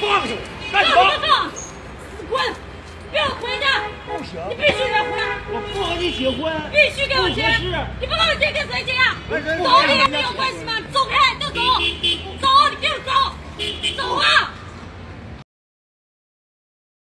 放手！干什么？放！死滚！不要回家！不行！你必须得回来！我不和你结婚！必须给我结！你不跟我结跟谁结啊？走，跟人没有关系吗？走开，就走！走，你给我走！走啊！